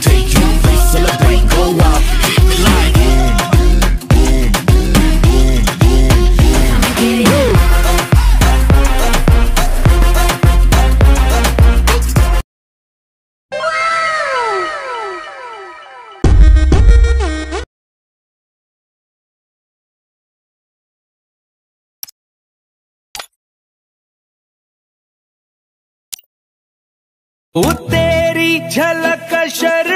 Take you place, celebrate, go out, hit me like boom, boom, boom, boom, boom, boom. वो तेरी झलक शर्फी श्रीवल